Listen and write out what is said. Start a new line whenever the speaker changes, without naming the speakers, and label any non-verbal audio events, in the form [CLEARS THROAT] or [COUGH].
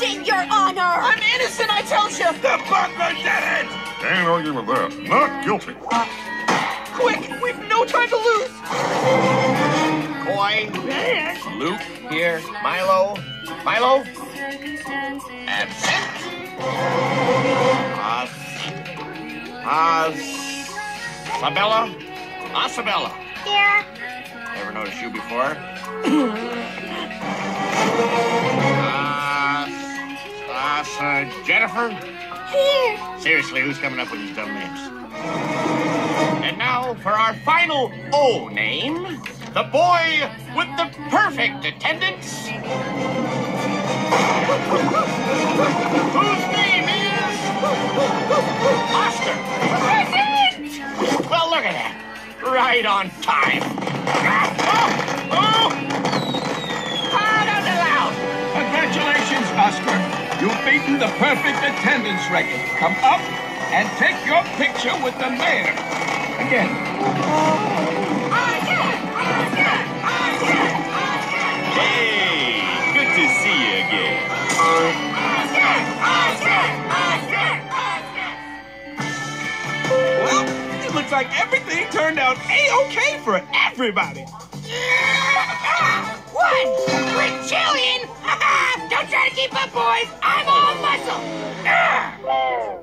Objection, Your Honor!
I'm innocent, I tell you.
The butler did it!
Can't argue with that. Not guilty.
Uh, quick, we've no time to lose.
Coy. Luke here. Milo. Milo. Absent. As. As. Sabella. Asabella.
Here.
Never noticed you before. [CLEARS THROAT] As. Uh, Jennifer.
Here.
Seriously, who's coming up with these dumb names? And now for our final O name, the boy with the perfect attendance. Whose name is Oscar. Present. Well, look at that. Right on time. Oh, oh. Hard out loud.
Congratulations, Oscar. You've beaten the perfect attendance record. Come up and take your picture with the mayor. Again.
Hey, good to see you again.
Well, it looks like everything turned out A-OK for everybody.
What? Boys. I'm all muscle. Ah!